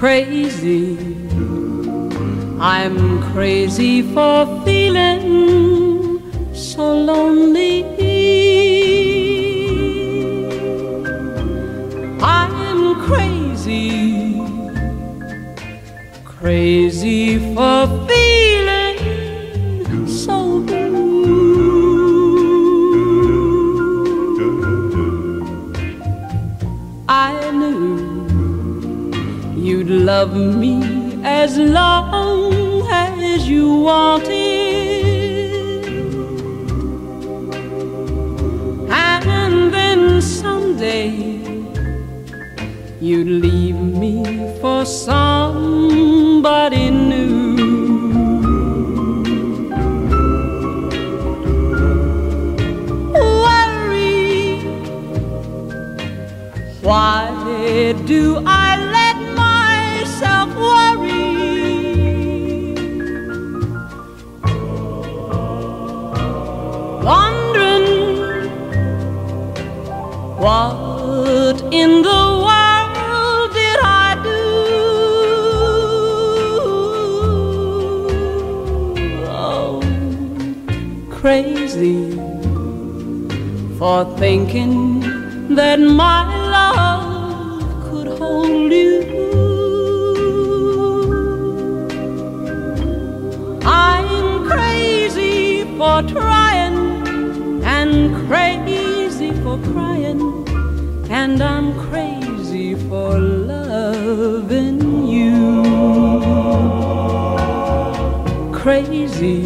crazy. I'm crazy for feeling so lonely. I'm crazy, crazy for feeling you'd love me as long as you wanted. And then someday you'd leave me for somebody new. Worry, why do I what in the world did I do? Oh, crazy for thinking that my love could hold you. I'm crazy for trying and crazy for crying, and I'm crazy for loving you. Crazy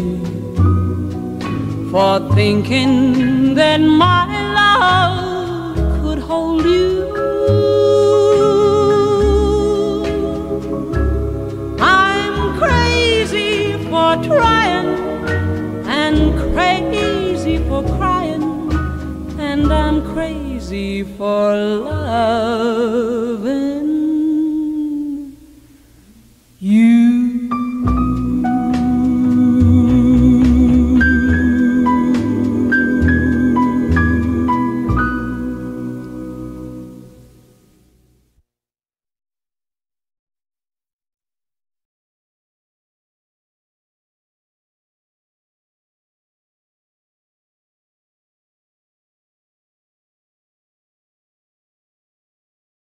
for thinking that my love could hold you. And I'm crazy for loving